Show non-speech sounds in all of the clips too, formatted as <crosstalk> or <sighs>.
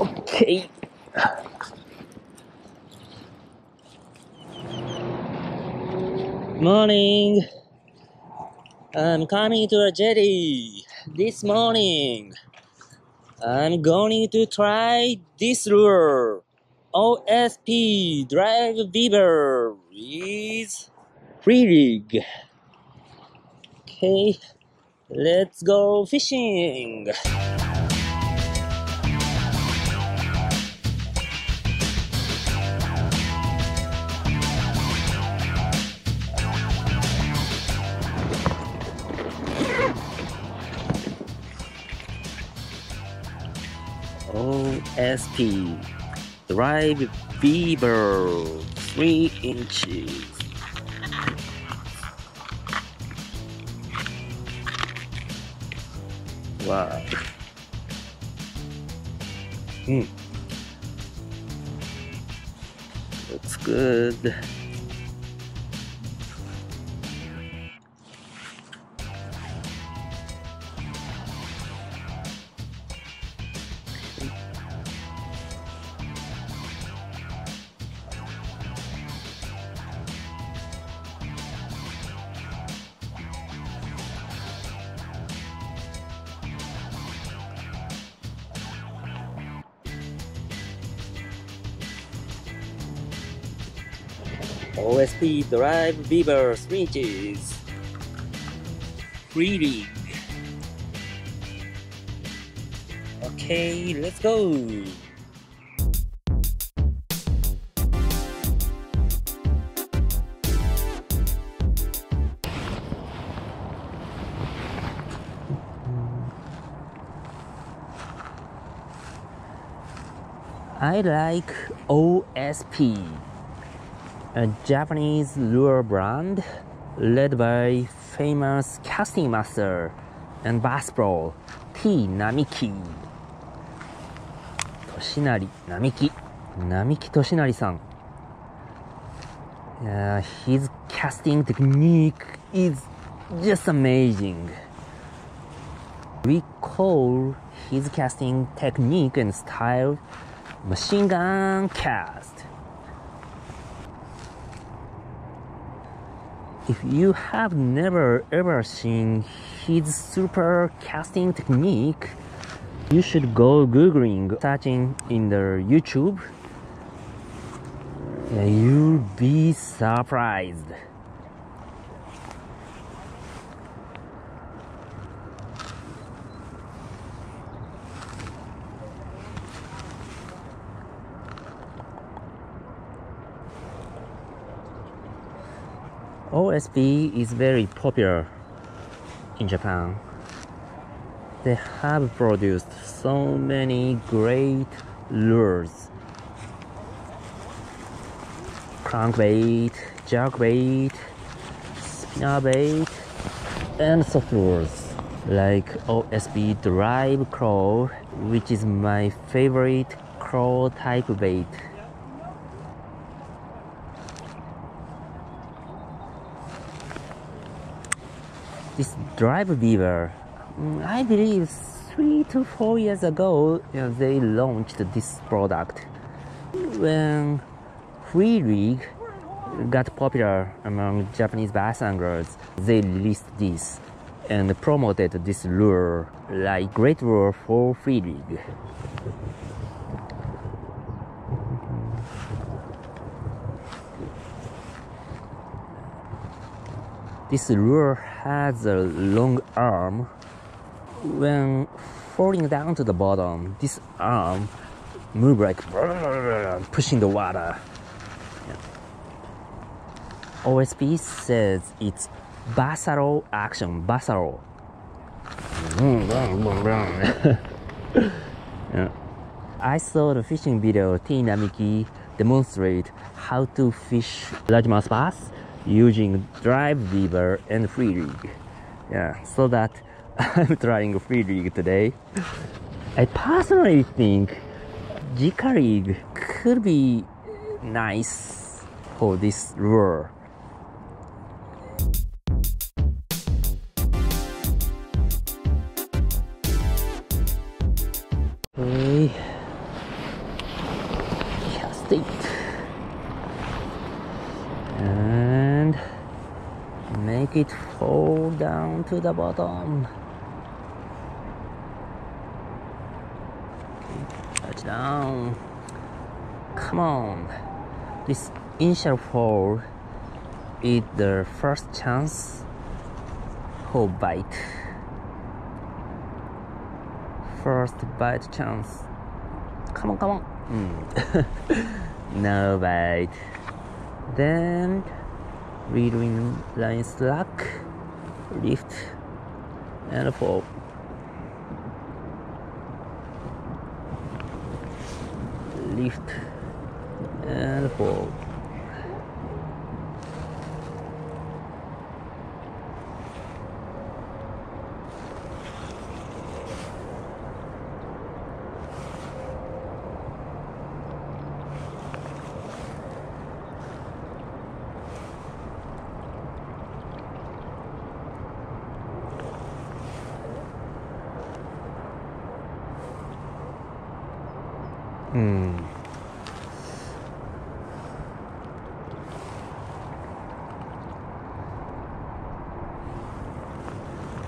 Okay. Morning. I'm coming to a jetty this morning. I'm going to try this lure. OSP DoLive Beaver is free rig. Okay, let's go fishing. OSP DoLive Beaver 3 inches. Wow. Hmm. Looks good. OSP DoLive Beaver switches. Rig. Okay, let's go. I like OSP a Japanese lure brand led by famous casting master and bass pro T. Namiki. Toshinari Namiki. Namiki Toshinari san. Uh, his casting technique is just amazing. We call his casting technique and style machine gun cast. If you have never ever seen his super casting technique, you should go googling, searching in the YouTube. You'll be surprised. OSP is very popular in Japan. They have produced so many great lures. Crankbait, jerkbait, spinnerbait, and soft lures like OSP DoLive Crawl, which is my favorite crawl type bait. This DoLive Beaver mm, i believe three to four years ago know, they launched this product. When free rig got popular among japanese bass anglers they released this and promoted this lure like great lure for free rig This lure has a long arm. When falling down to the bottom, this arm move like pushing the water. OSP says it's Basaro action, Basaro. <laughs> yeah. I saw the fishing video T Namiki demonstrate how to fish largemouth bass using DoLive Beaver and free rig. Yeah so that <laughs> i'm trying free rig today. I personally think jika rig could be nice for this lure it fall down to the bottom. Touch down. Come on. This initial fall is the first chance for bite. First bite chance. Come on, come on. Mm. <laughs> no bite. Then reading line slack, lift, and fall. Lift and fall. Hmm.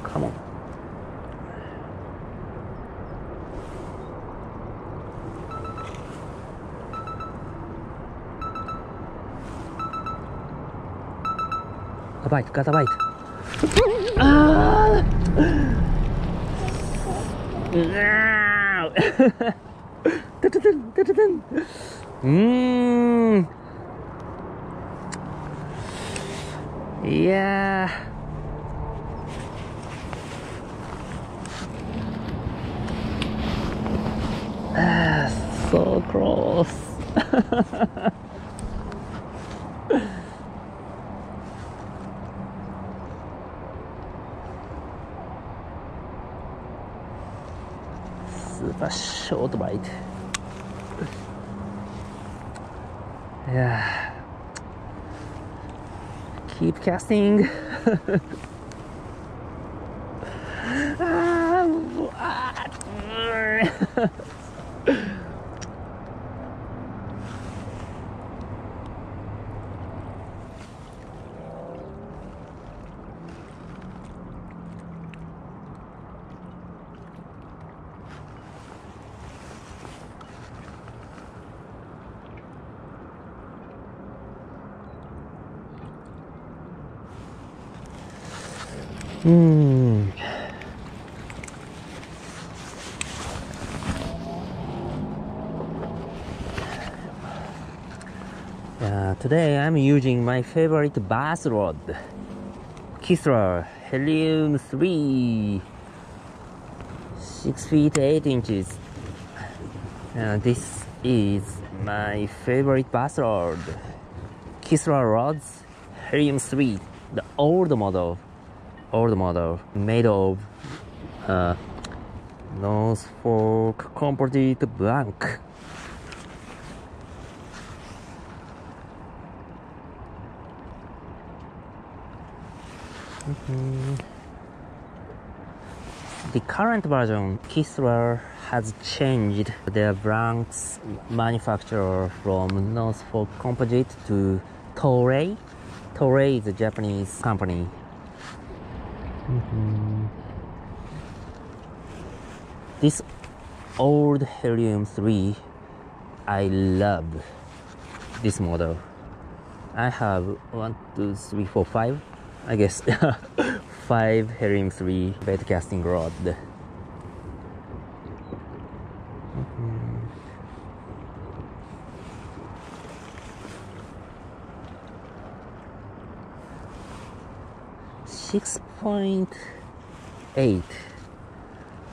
Come on. A bite, got a bite. ah! No! Mmm. Yeah. Ah, so gross. <laughs> Super short bite. Yeah. Keep casting. <laughs> Ah, What? Hmm. Today I'm using my favorite bass rod, Kistler Helium 3, 6 feet 8 inches. Uh, this is my favorite bass rod, Kistler rods Helium 3, the old model old model made of uh, Fork composite blank. Mm-hmm. The current version, Kistler has changed their blanks manufacturer from North Fork Composite to Toray. Toray is a Japanese company Mm-hmm. This old Helium 3, I love this model. I have one, two, three, four, five, I guess, <laughs> five Helium 3 bait casting rod. 6.8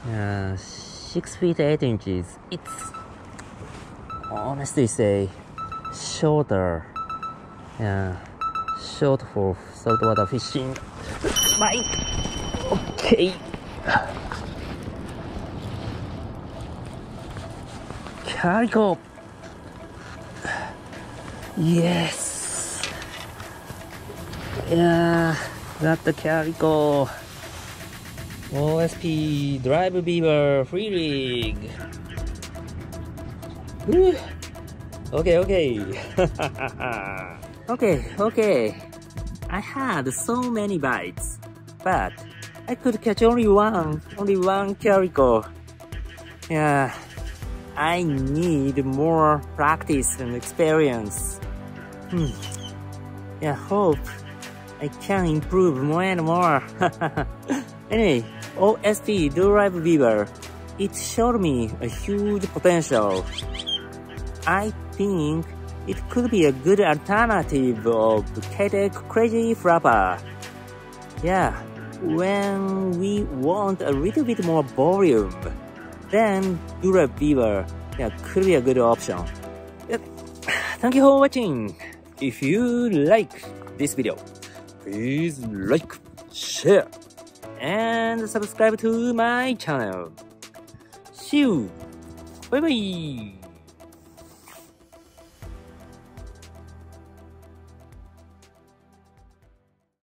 uh, 6 feet 8 inches. It's honestly say shorter yeah short for saltwater fishing. Bike okay. Calico yes. Yeah. Got the Calico OSP DoLive Beaver Free Rig okay, okay. <laughs> okay, okay. I had so many bites, but I could catch only one, only one calico. Yeah, I need more practice and experience. Hmm. Yeah, hope I can improve more and more. <laughs> anyway, OSP DoLive Beaver, it showed me a huge potential. I think it could be a good alternative of Keitech Crazy Flapper. Yeah, when we want a little bit more volume, then DoLive Beaver yeah, could be a good option. <sighs> Thank you for watching. If you like this video, please like, share, and subscribe to my channel. See you. Bye bye.